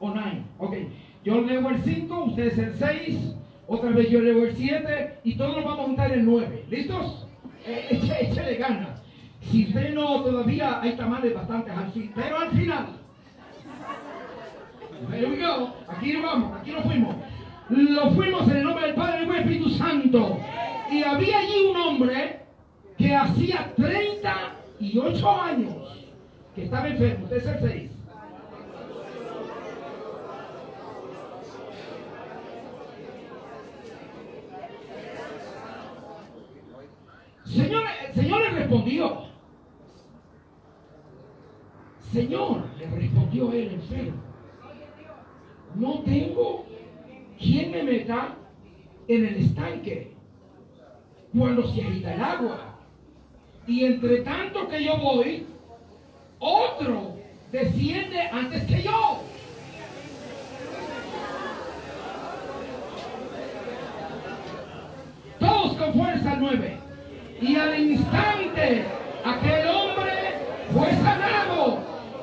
o 9. Ok. Yo leo el 5, ustedes el 6. Otra vez yo leo el 7 y todos nos vamos a juntar el 9. ¿Listos? Eh, échale ganas. Si usted no, todavía hay tamales bastantes al fin, pero al final. Aquí nos vamos, aquí nos fuimos. Lo fuimos en el nombre del Padre, del Espíritu Santo. Y había allí un hombre que hacía 38 años que estaba enfermo. Usted es el 6. Señor, el Señor le respondió. Señor, le respondió el enfermo. No tengo quien me meta en el estanque cuando se agita el agua. Y entre tanto que yo voy, otro desciende antes que yo. Todos con fuerza nueve. Y al instante aquel hombre fue sanado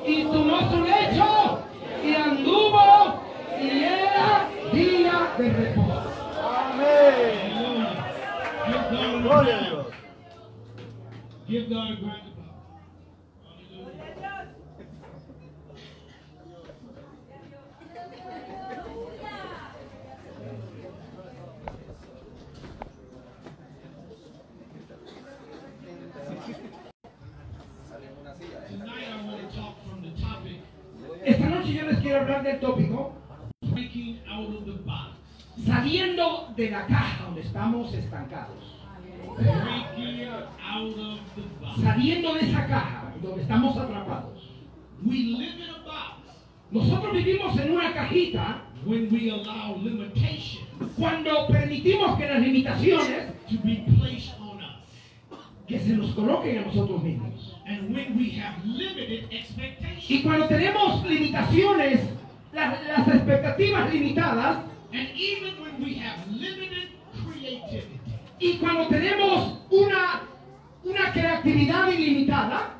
y tomó su lecho y anduvo y era día de reposo. Amén. Give God, Gloria a Dios. give God a grand applause. Hallelujah. Tonight I want to talk from the topic Esta noche yo les quiero hablar del tópico saliendo de la caja donde estamos estancados. Saliendo de esa caja donde estamos atrapados. We live in a box Nosotros vivimos en una cajita cuando permitimos que las limitaciones que se nos coloquen a nosotros mismos. And when we have limited expectations. Y cuando tenemos limitaciones, las, las expectativas limitadas, And even when we have limited creativity. y cuando tenemos una, una creatividad ilimitada,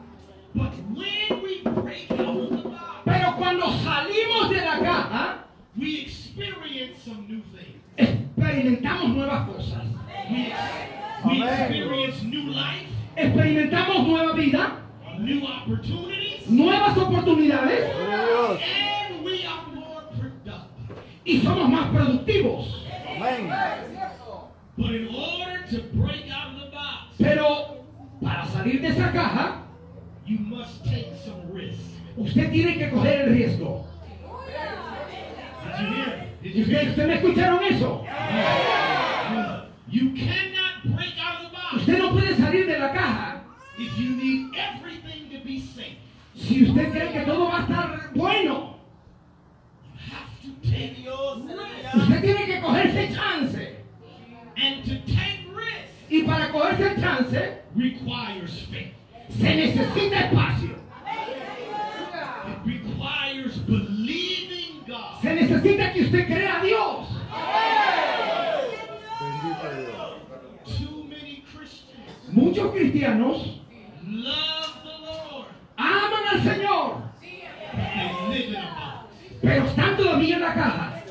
But when we break out of the box, pero cuando salimos de la caja, we experience some new things. experimentamos nuevas cosas. We, experience new life, Experimentamos nueva vida, new opportunities, nuevas oportunidades Gloria a Dios. and we are more productive. y somos más productivos. Amén. But in order to break out of the box, Pero para salir de esa caja, you must take some risk. usted tiene que coger el riesgo. Did you hear? it? Did ¿Y you hear? usted, it? usted me escucharon eso? You cannot break Usted no puede salir de la caja if you need everything to be safe. si usted cree que todo va a estar bueno. Usted tiene que cogerse chance. And to take risk Y para cogerse el chance, requires faith. se necesita espacio. It requires believing God. Se necesita que usted crea a Dios. Bendito Dios. Too many Christians Muchos cristianos aman al Señor, pero están todavía en la caja.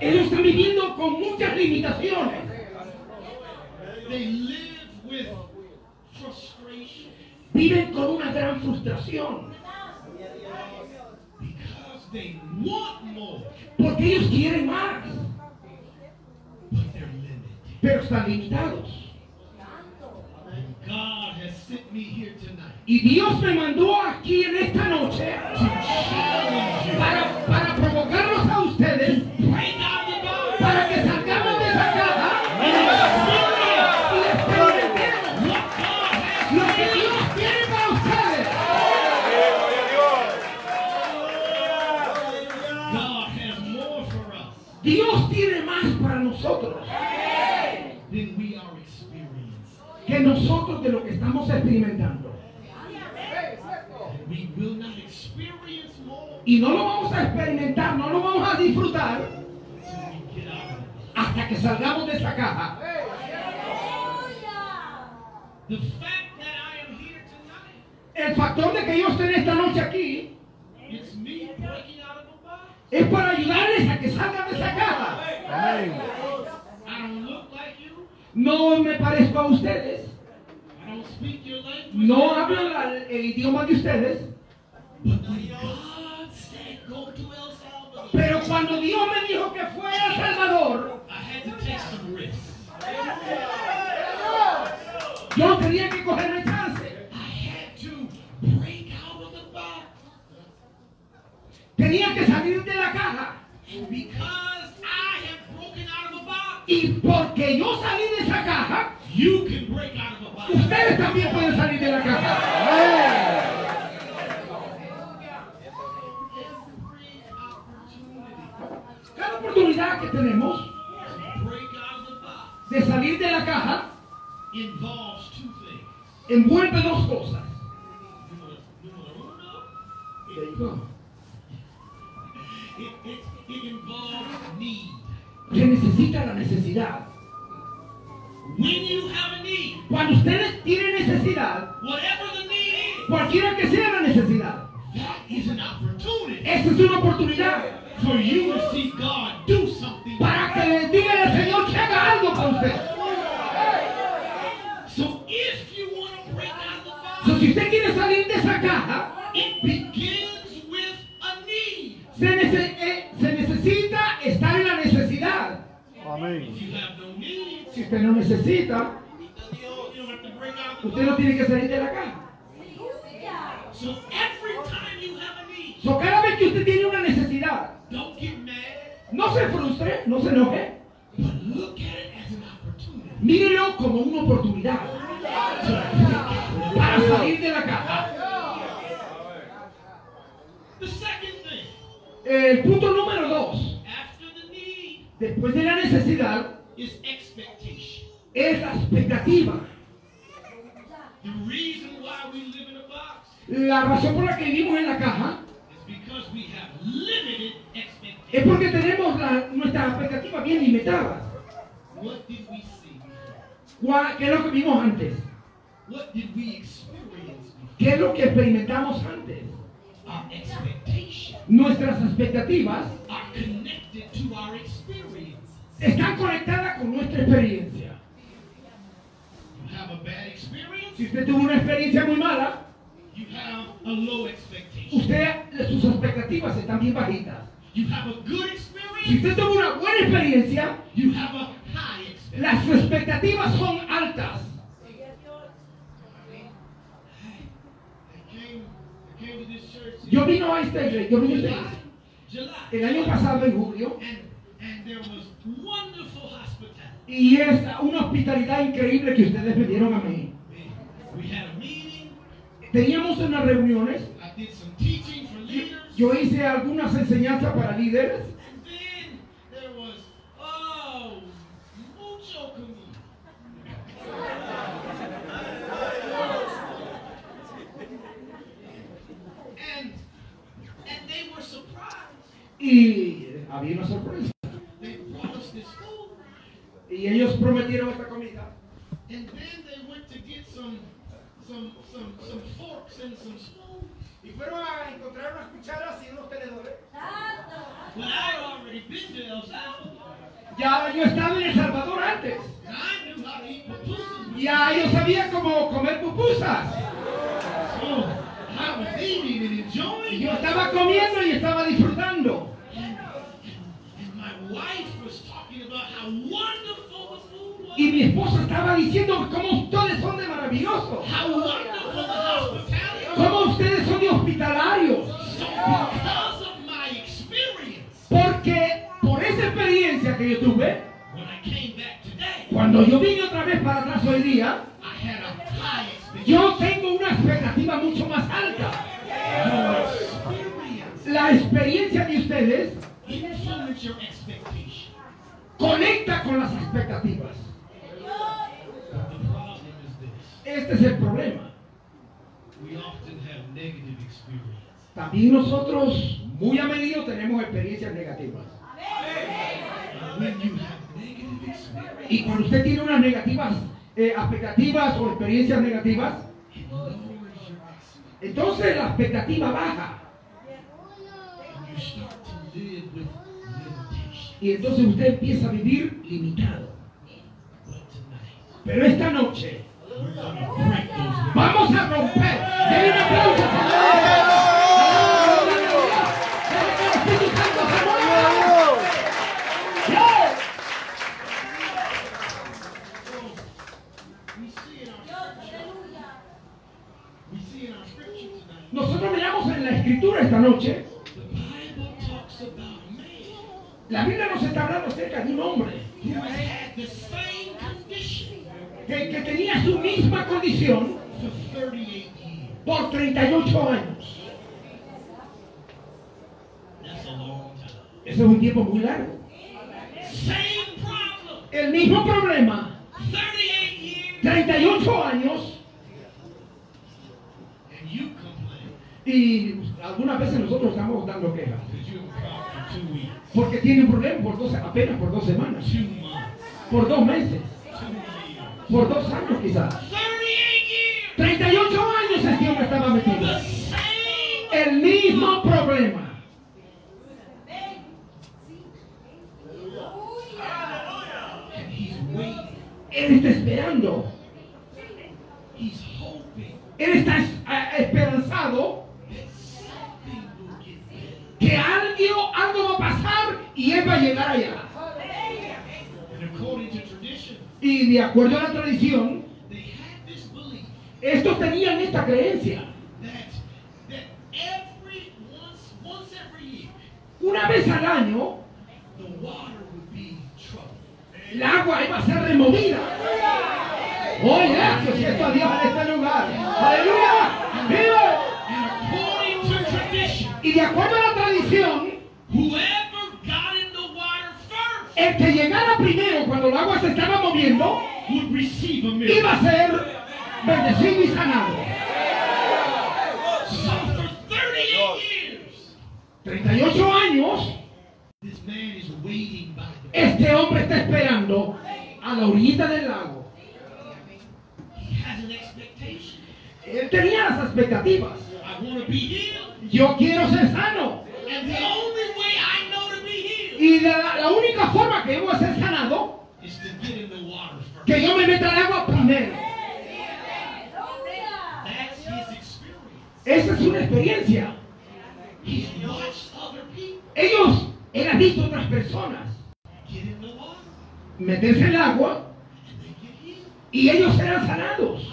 Ellos están viviendo con muchas limitaciones. Viven con una gran frustración. Porque ellos quieren más, but they're limited. pero están limitados. And God has sent me here tonight Y Dios me mandó aquí en esta noche que salgamos de esa caja. El factor de que yo esté en esta noche aquí es para ayudarles a que salgan de esa caja. Amén. I don't look like you. No me parezco a ustedes, I don't speak your language. no hablo el idioma de ustedes, pero cuando Dios me dijo que fuera Salvador, I had to take some risks. Yo tenía que cogerme chance. I had to break out of the box. Tenía que salir de la caja. And because I have broken out of a box, Y porque yo salí de esa caja, you can break out of a box. ustedes también pueden salir de la caja. Cada oportunidad que tenemos de salir de la caja involves two things. envuelve dos cosas. Se necesita la necesidad. When you have a need, Cuando ustedes tienen necesidad, whatever the need is, cualquiera que sea la necesidad, that is an opportunity esta es una oportunidad for you to see God do So if you want to break out of the box, So, si usted quiere salir de esa caja, it begins with a need. se, nece- eh, se necesita estar en la necesidad. Amén. If you have no needs, Si usted no necesita, usted no tiene que salir de la caja. So every time you have a need, So, cada vez que usted tiene una necesidad, don't get mad, no se frustre, no se enoje, but look at it as. Mírelo como una oportunidad para salir de la caja. El punto número dos, después de la necesidad, es la expectativa. La razón por la que vivimos en la caja is because we have limited es porque tenemos la- nuestras expectativas bien limitadas. ¿Qué es lo que vimos antes? What did we experience before? ¿Qué es lo que experimentamos antes? Our expectations Nuestras expectativas are connected to our están conectadas con nuestra experiencia. You have a bad experience, Si usted tuvo una experiencia muy mala, you have a low expectation. usted, sus expectativas están bien bajitas. You have a good Si usted tuvo una buena experiencia, you have a high las expectativas son altas. Yo vino a este, yo vine a este- July, el año pasado en julio. Y es una hospitalidad increíble que ustedes me dieron a mí. Teníamos unas reuniones, I did some teaching for leaders, yo hice algunas enseñanzas para líderes and then there was oh mucho comida. And and they were surprised. Y había una sorpresa. They brought us this food, Y ellos prometieron esta comida. and then they went to get some some some some forks and some spoons. Y fueron a encontrar unas cucharas y unos tenedores. Ya yo estaba en El Salvador antes. Ya yo sabía cómo comer pupusas. And Y yo estaba comiendo y estaba disfrutando. Y mi esposa estaba diciendo cómo ustedes son de maravillosos. Cómo ustedes son de hospitalarios. Porque por esa experiencia que yo tuve, cuando yo vine otra vez para atrás hoy día, yo tengo una expectativa mucho más alta. La experiencia de ustedes. Conecta con las expectativas. Este es el problema. También nosotros muy a menudo tenemos experiencias negativas. Y cuando usted tiene unas negativas, eh, expectativas o experiencias negativas, entonces la expectativa baja. Y entonces usted empieza a vivir limitado. Pero esta noche vamos a romper. 38 años, este hombre está esperando a la orillita del lago. Él tenía las expectativas. Yo quiero ser sano. Y la, la única forma que yo voy a ser sanado, que yo me meta al agua primero. Esa es una experiencia. Ellos, ha visto otras personas meterse al agua y ellos serán sanados.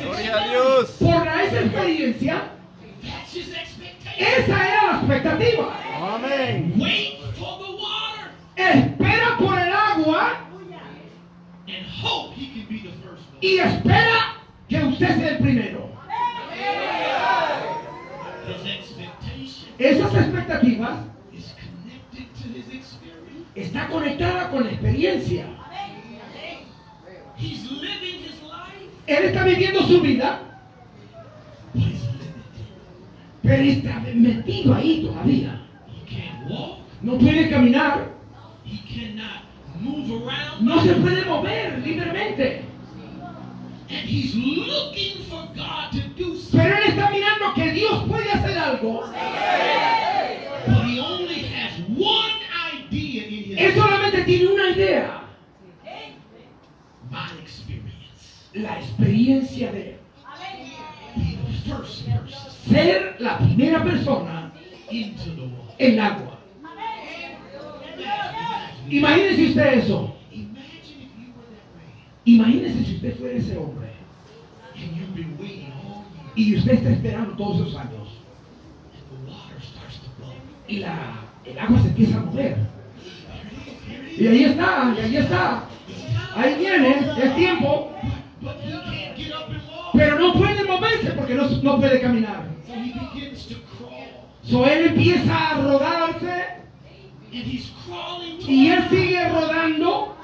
Gloria a Dios. Por esa experiencia, esa era la expectativa. Amén. Espera por el agua y espera que usted sea el primero. Esas expectativas is connected to his experience. Está conectada con la experiencia. He's living his life, Él está viviendo su vida, limited. pero está metido ahí todavía. He can't walk. No puede caminar, He cannot move around. no se puede mover libremente. And he's looking for God to do something. Pero él está mirando que Dios puede hacer algo. But he only has one idea in his Él solamente tiene una idea, my experience. La experiencia de ser la primera persona en agua. Imagínese usted eso. Imagínese si usted fuera ese hombre y usted está esperando todos esos años y la, el agua se empieza a mover. Y ahí está, y ahí está. Ahí viene, es tiempo, But he can't get up and walk. pero no puede moverse porque no, no puede caminar. So he begins to crawl. So él empieza a rodarse And he's crawling y él sigue rodando.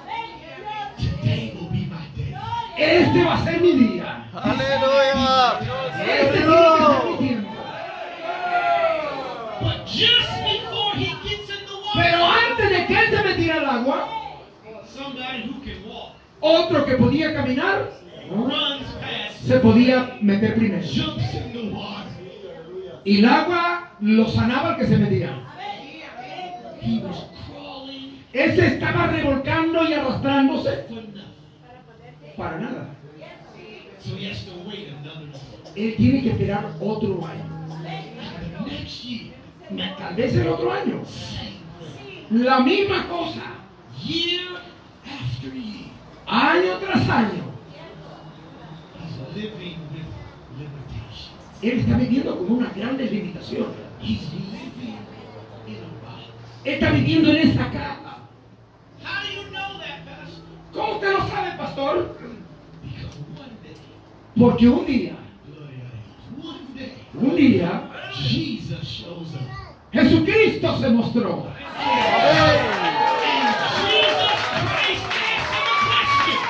Today will be my day. Este va a ser mi día. Aleluya. Este tiene que ser mi tiempo. But just before he gets in the water, Pero antes de que él se metiera al agua, somebody who can walk otro que podía caminar se podía meter primero. Y el agua lo sanaba al que se metía. Él se estaba revolcando y arrastrándose para nada. Él tiene que esperar otro año. Tal vez el otro año. La misma cosa. Año tras año. He's living with limitations. Él está viviendo con una grande limitación. He's living in a box. Está viviendo en esa caja. How do you know that, Pastor? ¿Cómo usted lo sabe, pastor? Because one day, Porque un día, one day, un día, Jesus shows up. Jesucristo se mostró.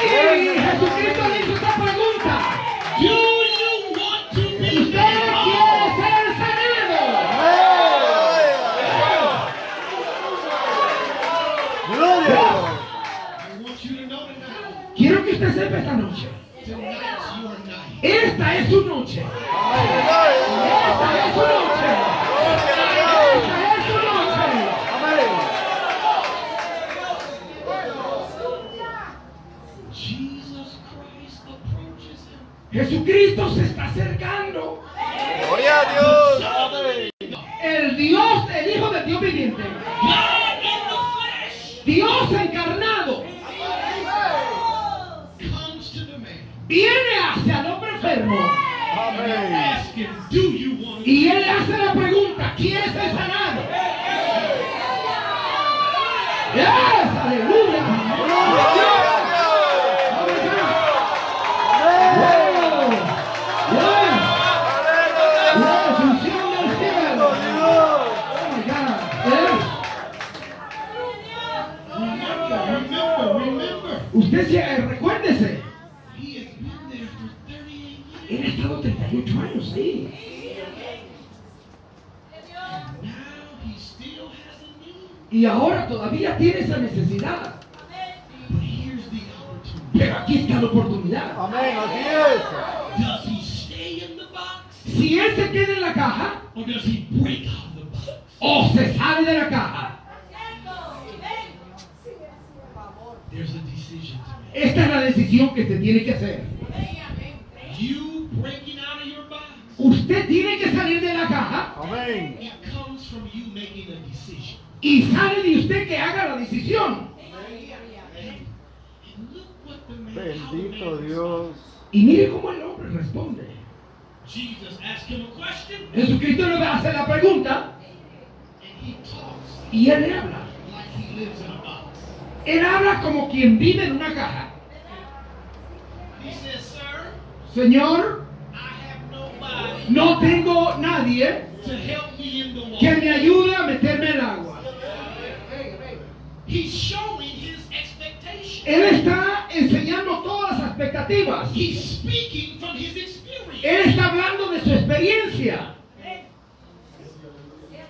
Y Jesucristo le hizo esta pregunta. Do you want to be ¿Usted quiere ser sanado? Gloria. I want you to know tonight, Quiero que usted sepa esta noche. Esta es su noche. Esta es su noche. Jesucristo se está acercando. Y ahora todavía tiene Jesus asked him a question Jesucristo le hace la pregunta and he talks y él le habla. Él habla como quien vive en una caja. He says, Sir, Señor, I have nobody no tengo nadie to help me in the que me ayude a meterme al agua. He's showing his expectation. Él está enseñando todas las expectativas. He's speaking from his experience. Él está hablando de su experiencia.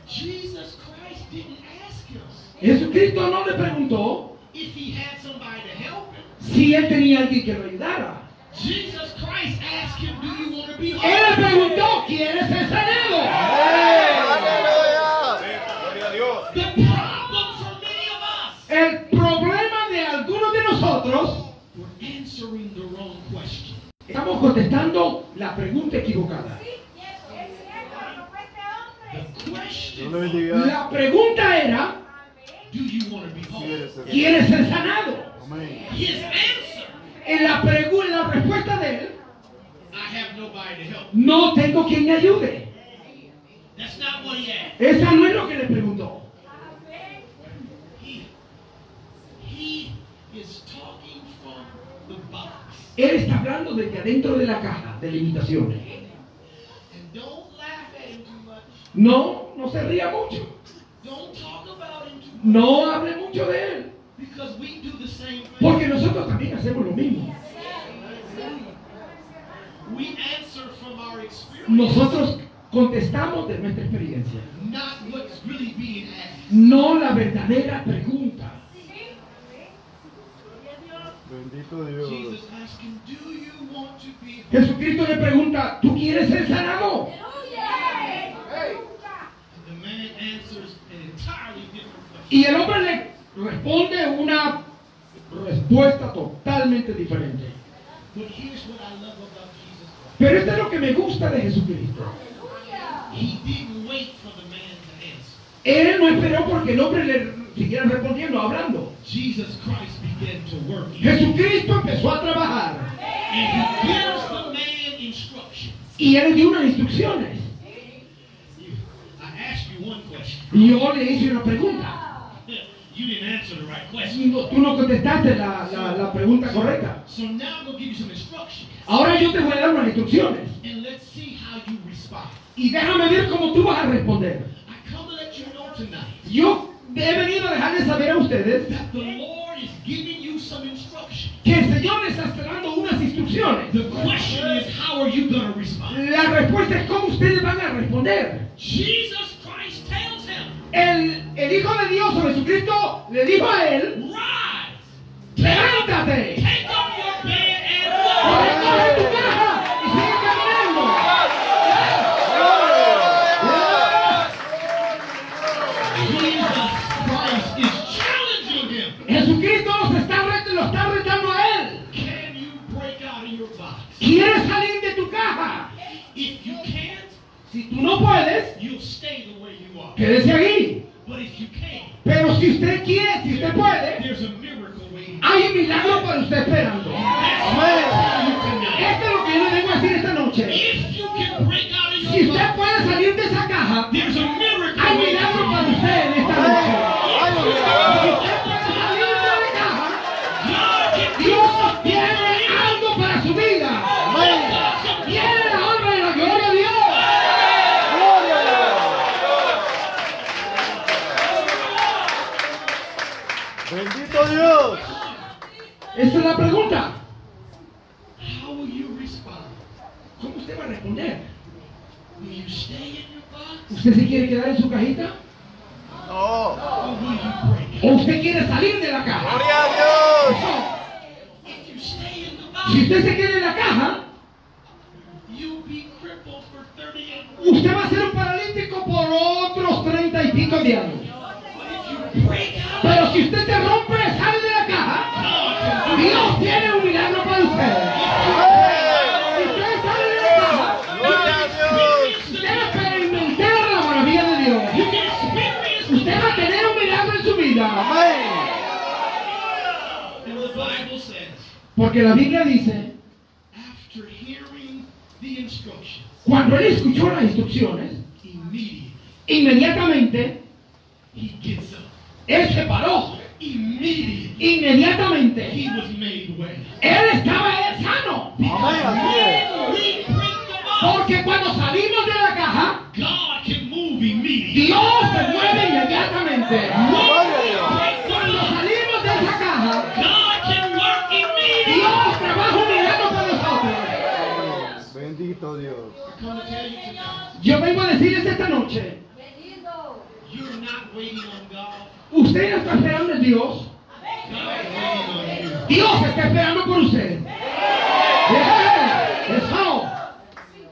Jesus Christ didn't ask him Jesucristo no le preguntó if he had somebody to help him. si él tenía alguien que lo ayudara. Jesus Christ asked him, Do you want to be Él le preguntó, ¿quieres ser sanado? Aleluya. Gloria a Dios. The problem for many of us, El problema de algunos de nosotros, we're answering the wrong question. estamos contestando la pregunta equivocada. Bendiga. La pregunta era? Quieres ser- ¿quieres ser sanado? En la, pregu- la respuesta de él, no tengo quien me ayude. Esa no es lo que le preguntó. He, is talking from the box. Él está hablando desde adentro de la caja de limitaciones. No, no se ría mucho. No hable mucho de él. Porque nosotros también hacemos lo mismo. Nosotros contestamos de nuestra experiencia. No la verdadera pregunta. Bendito Dios. Jesus asked him, Do you want to be whole? Jesucristo le pregunta, ¿tú quieres ser sanado? And the man answers an entirely different question. Y el hombre le responde una respuesta totalmente diferente. But here's what I love about Jesus Christ. Pero esto es lo que me gusta de Jesucristo. Él no esperó porque el hombre le siguiera respondiendo, hablando. Jesus Christ began to work. Jesucristo empezó a trabajar And he gives the man instructions. y él dio unas instrucciones. I asked you one question. Y yo le hice una pregunta. You didn't answer the right question. No- tú no contestaste la, la- la pregunta correcta. So now I'm give you some instructions. Ahora yo te voy a dar unas instrucciones. And let's see how you respond. Y déjame ver cómo tú vas a responder. I come to let you know tonight Yo he venido a dejarles saber a ustedes that the Lord is giving you some instructions. que el Señor les está dando unas instrucciones. The question is, how are you going to respond? La respuesta es cómo ustedes van a responder. Jesus Christ tells him, El, el Hijo de Dios o Jesucristo le dijo a él, Rise, levántate, recoge tu If you can't, Si tú no puedes, you'll stay the way you are. quédese ahí. But if you can, Pero si usted quiere, si usted puede, there's a miracle waiting. hay un milagro para usted esperando. Esto es lo que yo le vengo a decir esta noche. If you can break out of Si usted puede salir de esa caja, there's a miracle hay waiting. milagro para usted en esta noche. Si Esa es la pregunta. How will you respond? ¿Cómo usted va a responder? Will you stay in your box ¿Usted se quiere quedar en su cajita? No. or will you break out? ¿O usted quiere salir de la caja? Gloria a Dios. If you stay in the Si box, usted se queda en la caja, you'll be crippled for 38 usted va a ser un paralítico por otros treinta y pico de años. But if you break out, Pero si usted se rompe, sale de la caja, God can do Dios tiene un milagro para usted. Si usted sale de la caja, Gloria a Dios. usted va a experimentar la maravilla de Dios. Usted va a tener un milagro en su vida. Porque la Biblia dice, after hearing the instructions, cuando él escuchó las instrucciones, immediately inmediatamente él se paró. Inmediatamente he was made well. él estaba sano. Porque cuando salimos de la caja, God can move immediately. Dios se mueve inmediatamente. A. Cuando salimos de esa caja, God can work immediately. Dios trabaja un milagro para nosotros. Bendito Dios. Yo vengo a decirles esta noche, you're not waiting on God. usted no está esperando en Dios, God is waiting on you. Dios está esperando por usted. Yeah, Eso.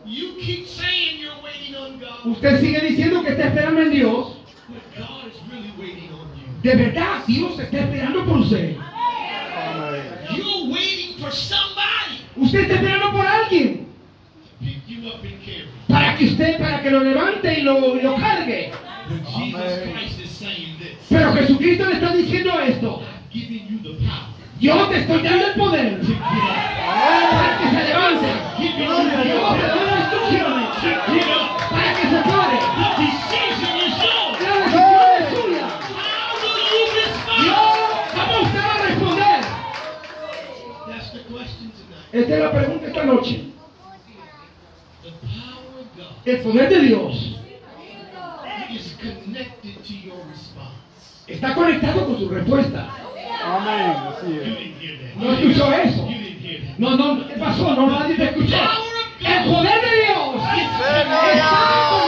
You keep saying you're waiting on God, Usted sigue diciendo que está esperando en Dios. but God is really waiting on you. De verdad, Dios está esperando por usted. Amén. You're waiting for somebody Usted está esperando por alguien to pick you up and carry. para que usted, para que lo levante y lo, y lo cargue. But Jesus. Christ is saying this. Pero Jesucristo le está diciendo esto. I've given you the power Yo te estoy dando el poder para que se levante. Yo te doy instrucciones para que se pare. La decisión es suya. Yo, ¿cómo usted va a responder? Esta es la pregunta esta noche. El poder de Dios está conectado con su respuesta. Amén. No escuchó eso. No, no, ¿qué pasó? No, nadie te escuchó. El poder de Dios está conectado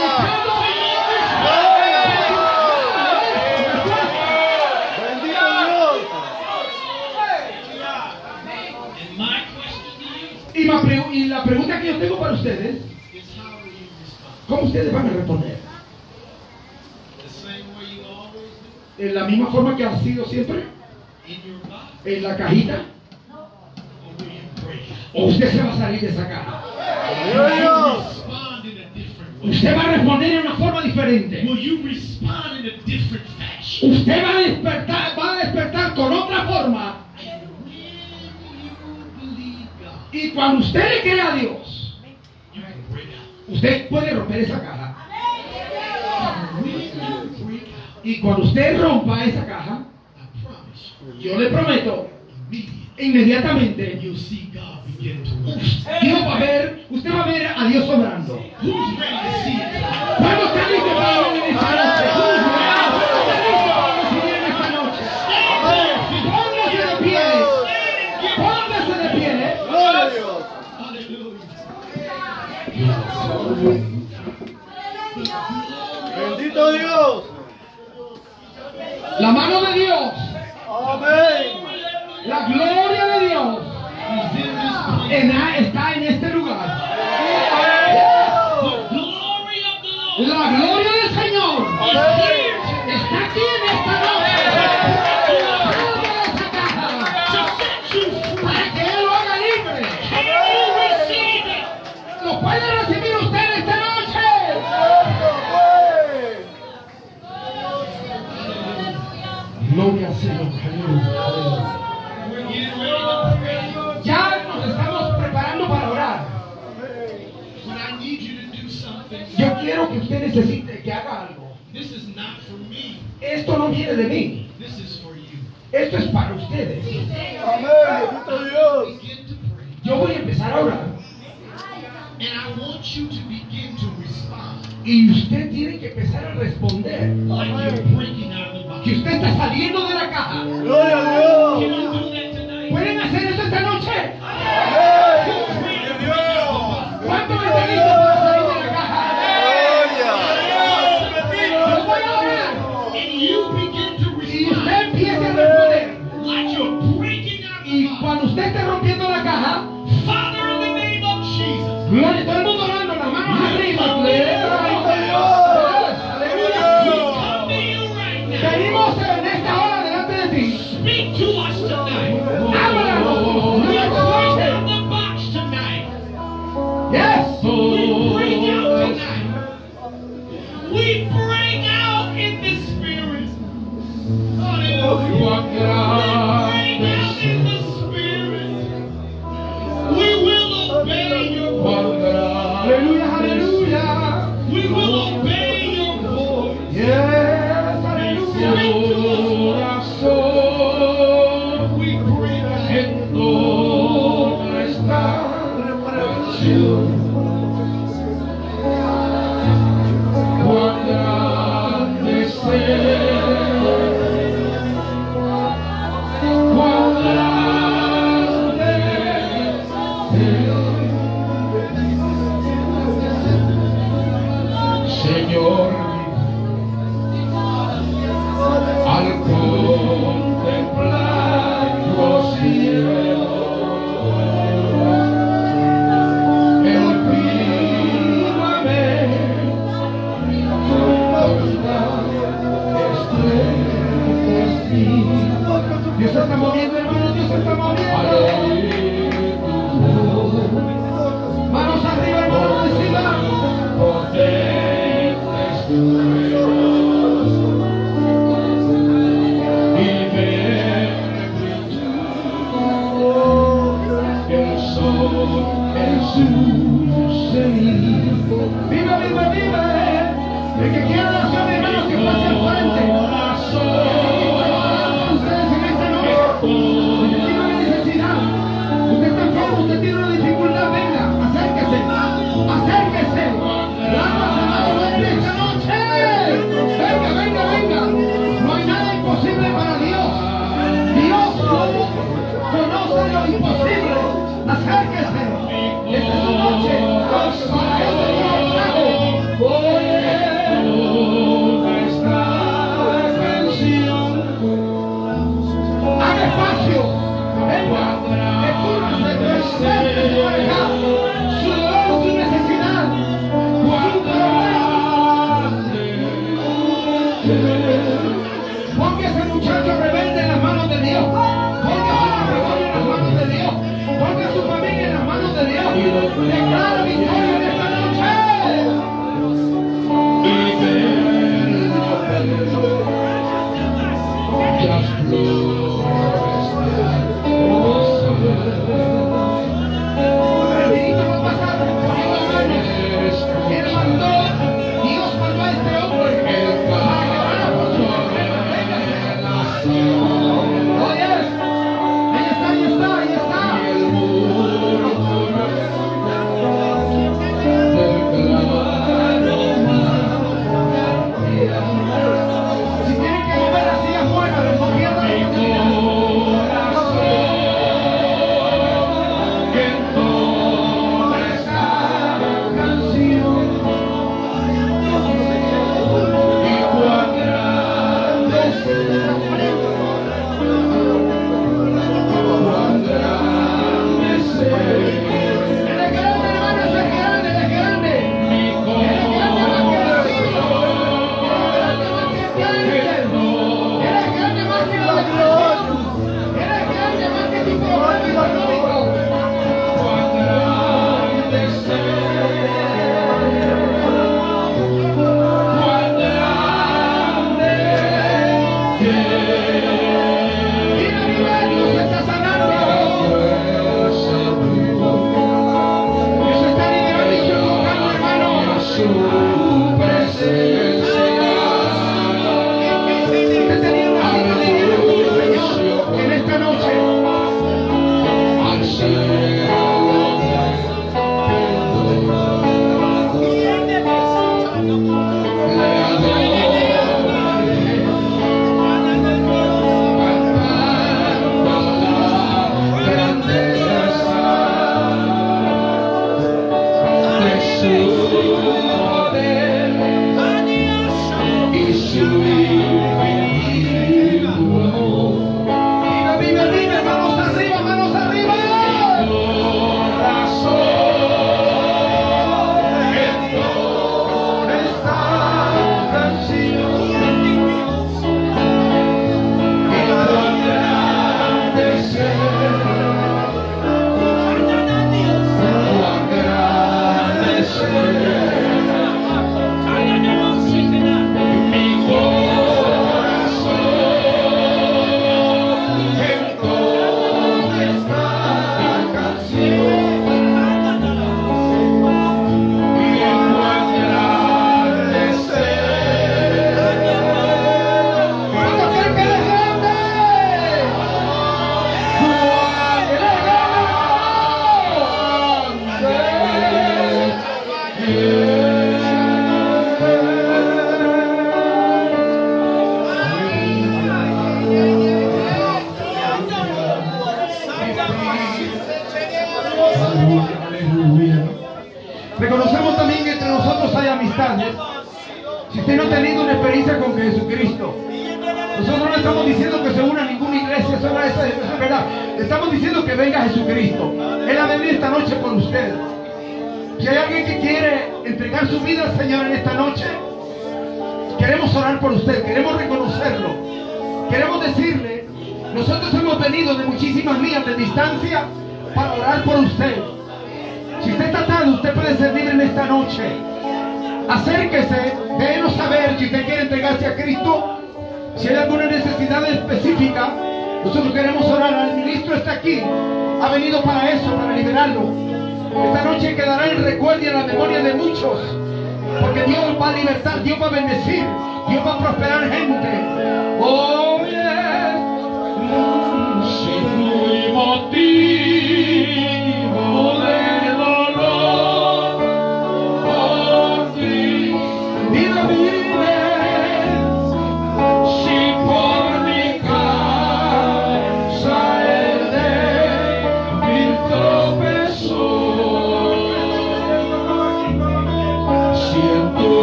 Y, y la pregunta que yo tengo para ustedes, ¿cómo ustedes van a responder? ¿En la misma forma que han sido siempre? en la cajita? ¿O usted se va a salir de esa caja? Usted va a responder de una forma diferente. Usted va a despertar, va a despertar con otra forma. Y cuando usted le crea a Dios, usted puede romper esa caja. Y cuando usted rompa esa caja, yo le prometo, inmediatamente Dios va a ver, usted va a ver a Dios obrando. Para de pie, ¿eh? Bendito Dios. La mano de Dios. La gloria de Dios está en este lugar. La gloria del Señor. Gloria al Señor. Ya nos estamos preparando para orar. Yo quiero que usted necesite que haga algo. Esto no viene de mí. Esto es para ustedes.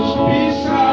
En tus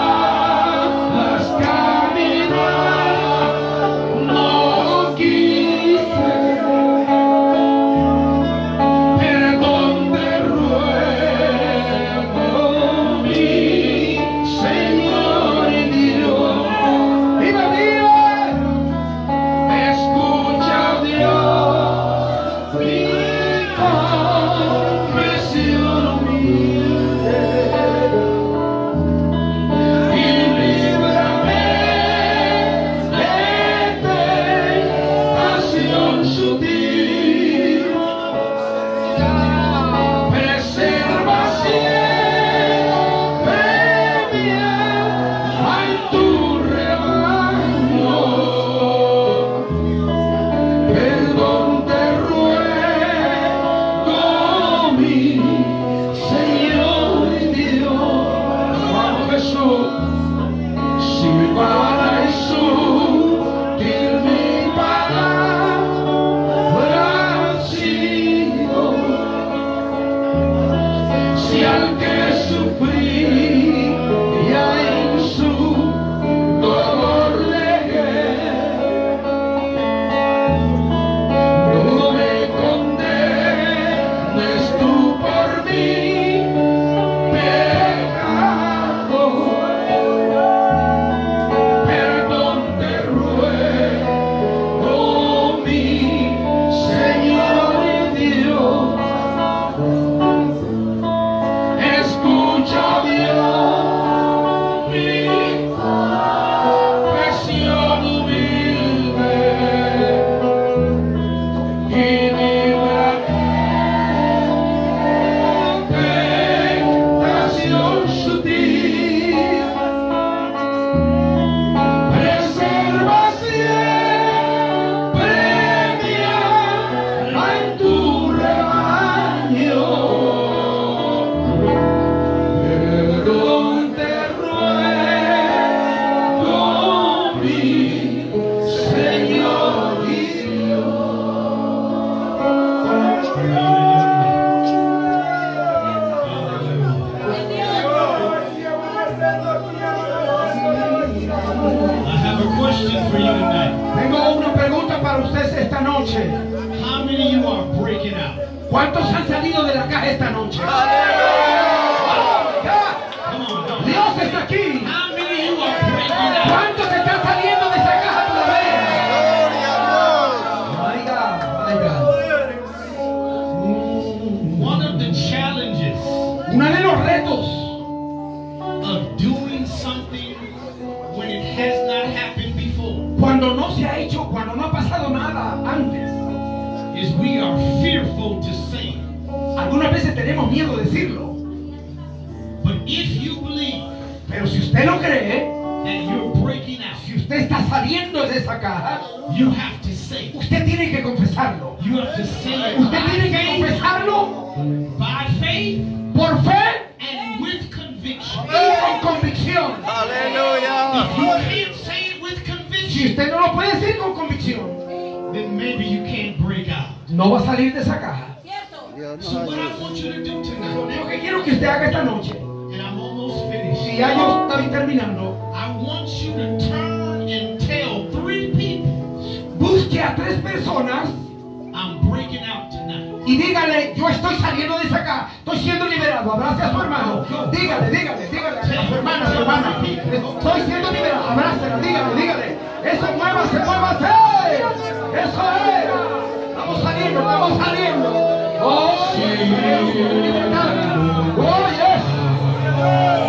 dígasela, dígale, dígale. Eso muévase, muévase. Eso es. Vamos saliendo, vamos saliendo. Oh, sí. Oh, yes.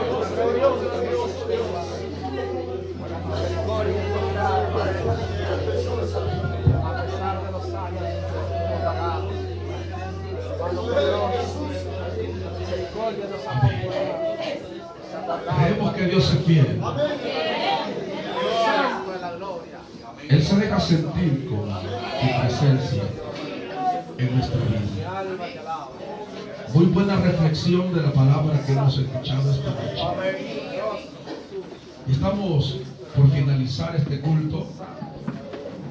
que Dios es fiel. Él se deja sentir con su presencia en nuestra vida. Muy buena reflexión de la palabra que hemos escuchado esta noche. Estamos por finalizar este culto.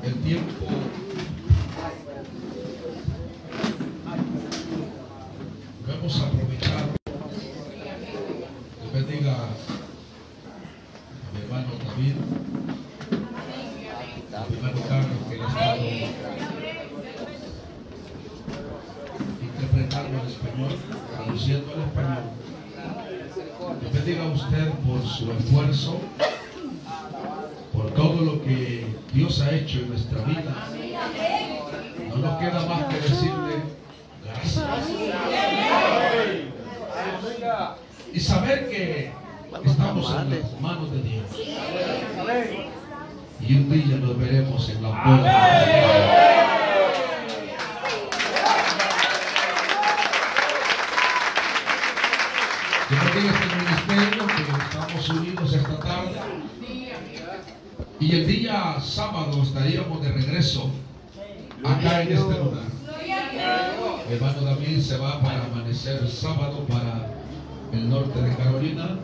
El tiempo vamos a aprovechar. Dios bendiga a mi hermano David, a mi hermano Carlos, que le ha estado interpretando el español, traduciendo el español. Dios bendiga a usted por su esfuerzo, por todo lo que Dios ha hecho en nuestra vida. No nos queda más que decirle gracias. Y saber que estamos en las manos de Dios. Y un día nos veremos en la puerta. Yo creo que este ministerio que estamos unidos esta tarde. Y el día sábado estaríamos de regreso acá en este lugar. Hermano David se va para amanecer sábado para el norte de Carolina,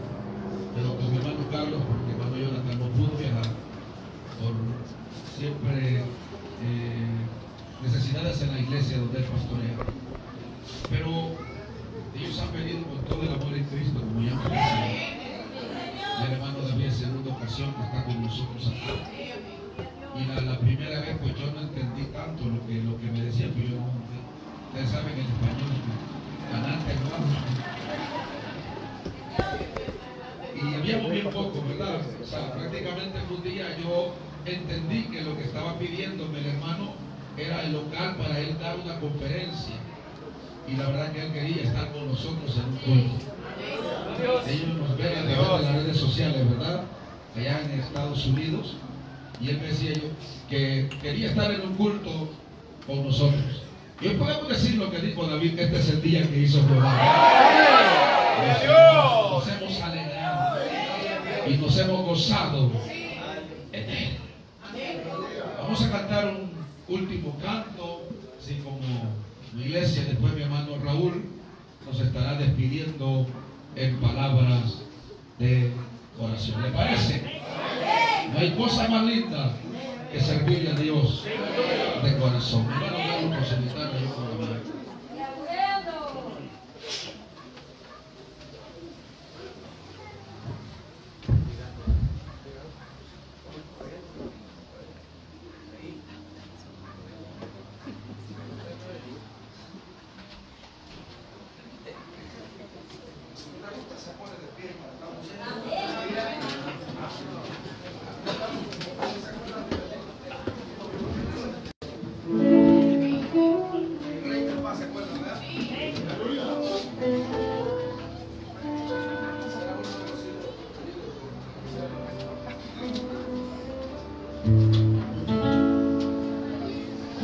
pero con mi hermano Carlos, porque hermano Jonathan no pudo viajar por siempre eh, necesidades en la iglesia donde él pastorea. Pero ellos han venido con todo el amor en Cristo, como ya me el hermano David, en segunda ocasión, que está con nosotros acá. Y la, primera vez, pues yo no entendí tanto lo que, lo que me decía, pues yo no, ustedes saben en español, ganante, Y habíamos bien poco, ¿verdad? O sea, prácticamente un día yo entendí que lo que estaba pidiéndome el hermano era el local para él dar una conferencia. Y la verdad que él quería estar con nosotros en un culto. Ellos nos ven a través de las redes sociales, ¿verdad? Allá en Estados Unidos. Y él me decía yo que quería estar en un culto con nosotros. Y hoy podemos decir lo que dijo David, que este es el día que hizo Jehová. Nos, nos hemos alegrado y nos hemos gozado en él. Vamos a cantar un último canto, así como la iglesia, después mi hermano Raúl nos estará despidiendo en palabras de oración. ¿Le parece? No hay cosa más linda que servirle a Dios de corazón.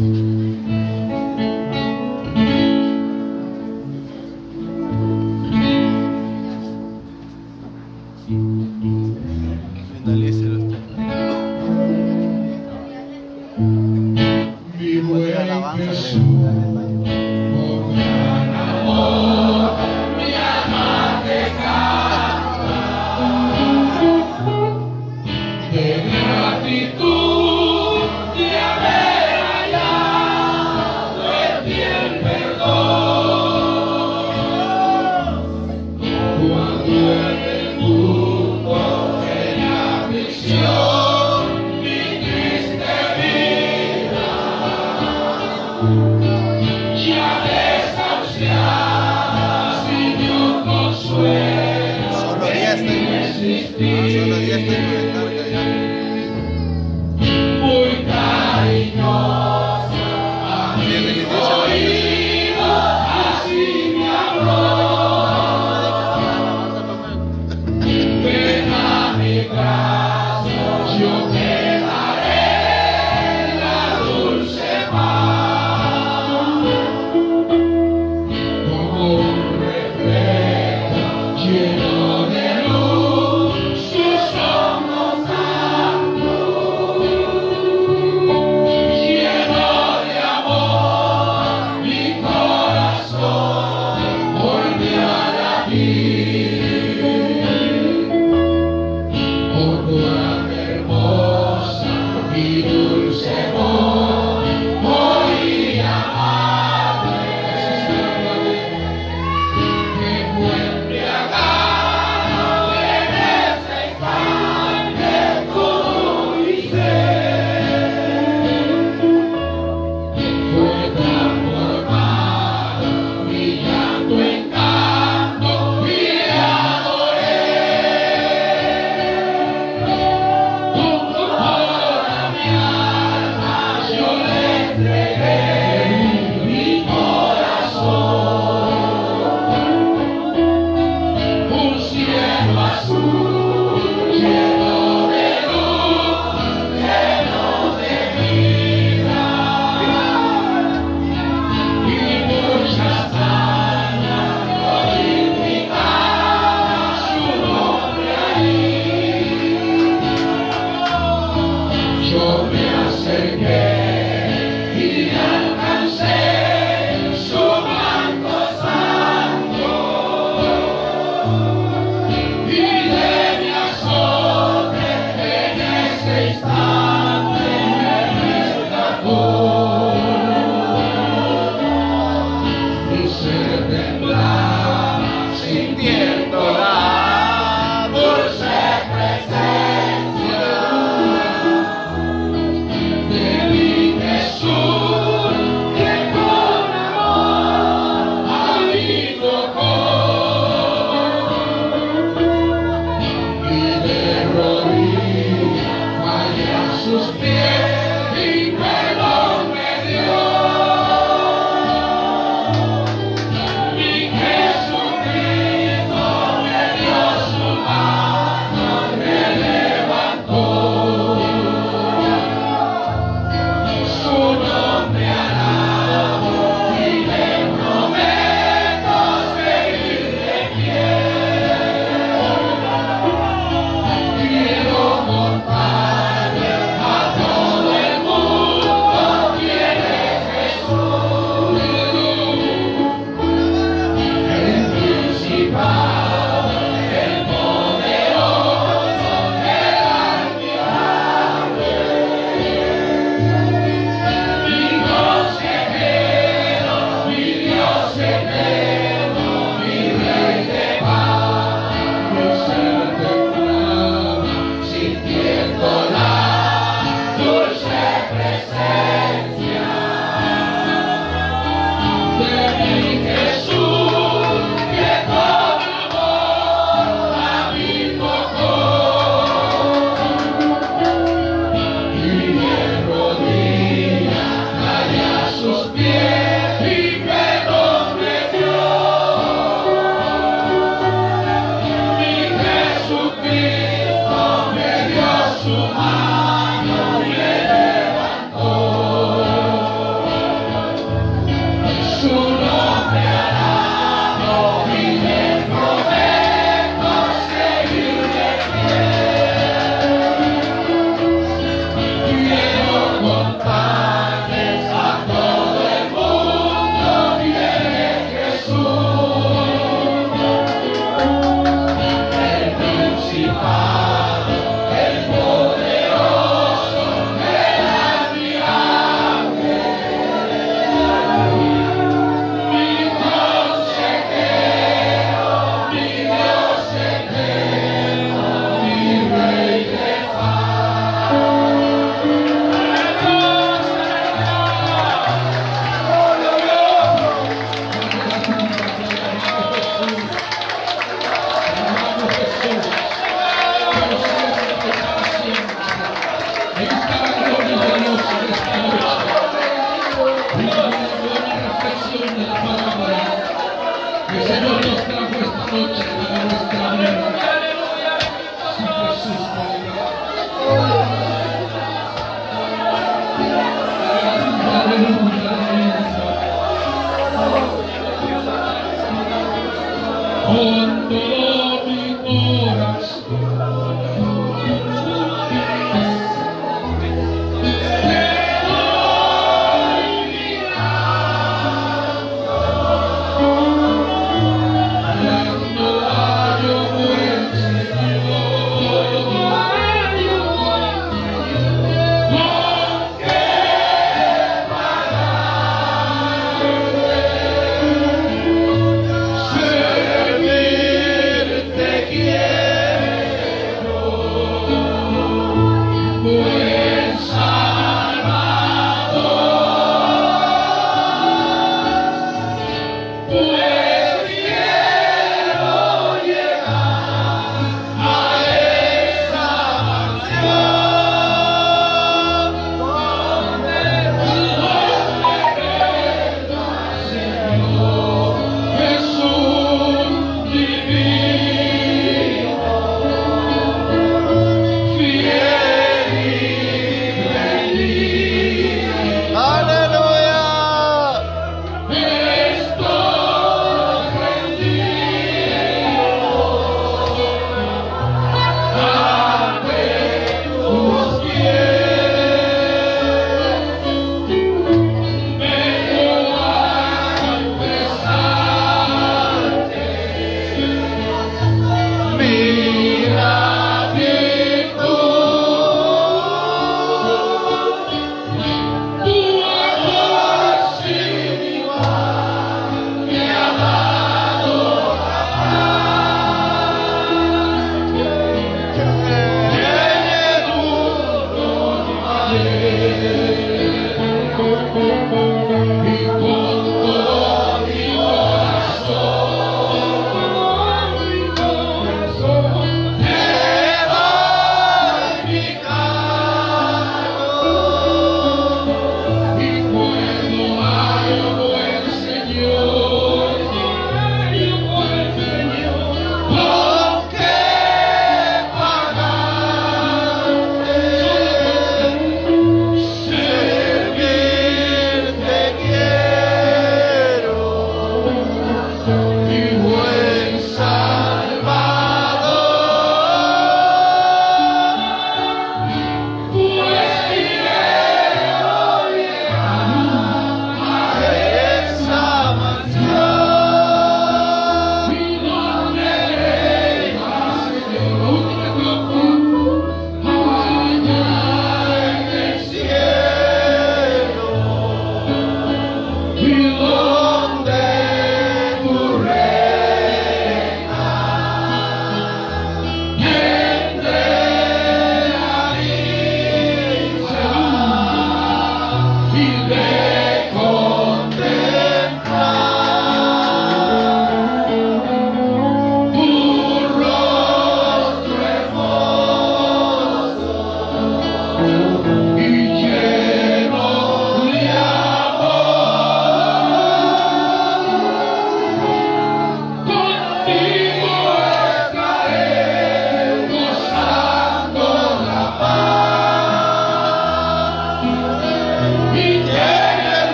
Música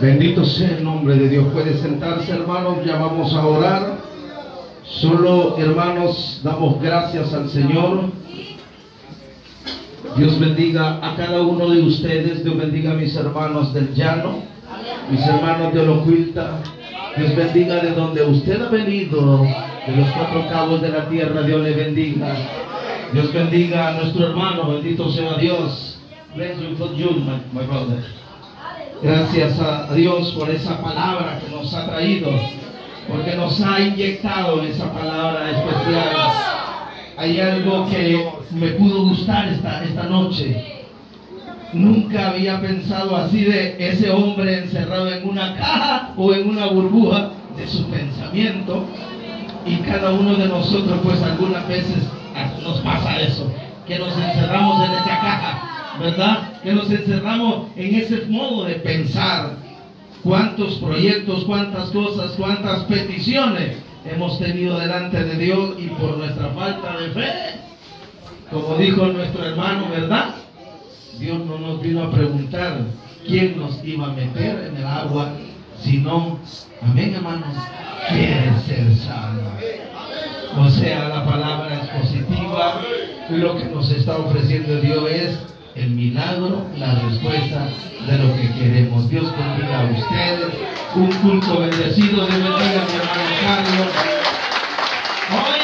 Bendito sea el nombre de Dios. Puede sentarse, hermanos. Ya vamos a orar. Solo, hermanos, damos gracias al Señor. Dios bendiga a cada uno de ustedes. Dios bendiga a mis hermanos del llano, mis hermanos de Olocuilta. Dios bendiga de donde usted ha venido, de los cuatro cabos de la tierra. Dios le bendiga. Dios bendiga a nuestro hermano. Bendito sea Dios. Bless you my brother. Gracias a Dios por esa palabra que nos ha traído, porque nos ha inyectado esa palabra especial. Hay algo que me pudo gustar esta, esta noche. Nunca había pensado así de ese hombre encerrado en una caja o en una burbuja de su pensamiento. Y cada uno de nosotros pues algunas veces nos pasa eso, que nos encerramos en esa caja ¿verdad? Que nos encerramos en ese modo de pensar. Cuántos proyectos, cuántas cosas, cuántas peticiones hemos tenido delante de Dios y por nuestra falta de fe, como dijo nuestro hermano, ¿verdad? Dios no nos vino a preguntar quién nos iba a meter en el agua, sino, amén hermanos, quiere ser salvo. O sea, la palabra es positiva lo que nos está ofreciendo Dios es el milagro, la respuesta de lo que queremos. Dios bendiga a ustedes. Un culto bendecido. Dios bendiga a mi hermano Carlos. Hoy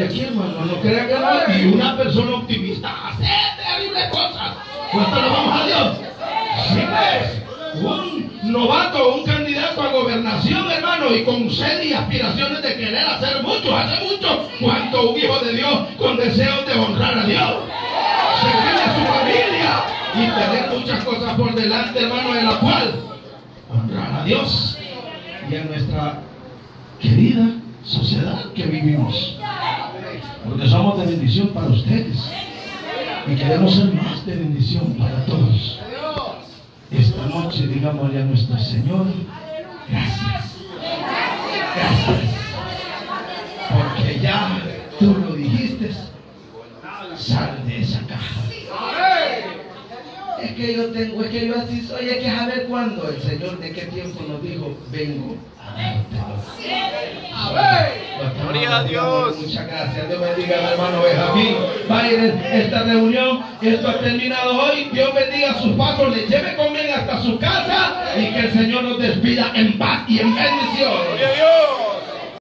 de aquí, hermano. No crea que. Y una persona optimista hace terribles cosas. ¿Cuánto lo vamos a Dios? Sí, pues. Un novato, un candidato a gobernación, hermano, y con sed y aspiraciones de querer hacer mucho, hace mucho, cuanto un hijo de Dios con deseos de honrar a Dios. Servir a su familia y tener muchas cosas por delante, hermano, en la cual honrar a Dios y a nuestra querida sociedad que vivimos. Porque somos de bendición para ustedes y queremos ser más de bendición para todos. Esta noche digámosle a nuestro Señor, gracias. Gracias. Porque ya tú lo dijiste, sal de esa caja. Es que yo tengo, es que yo así soy, es que saber cuándo. El Señor de qué tiempo nos dijo, vengo a dártelo. Gloria a Dios. Muchas gracias. Dios bendiga al hermano Benjamín. Vayan esta reunión. Esto ha terminado hoy. Dios bendiga sus pasos. Le lleve conmigo hasta su casa y que el Señor nos despida en paz y en bendición. Gloria a Dios.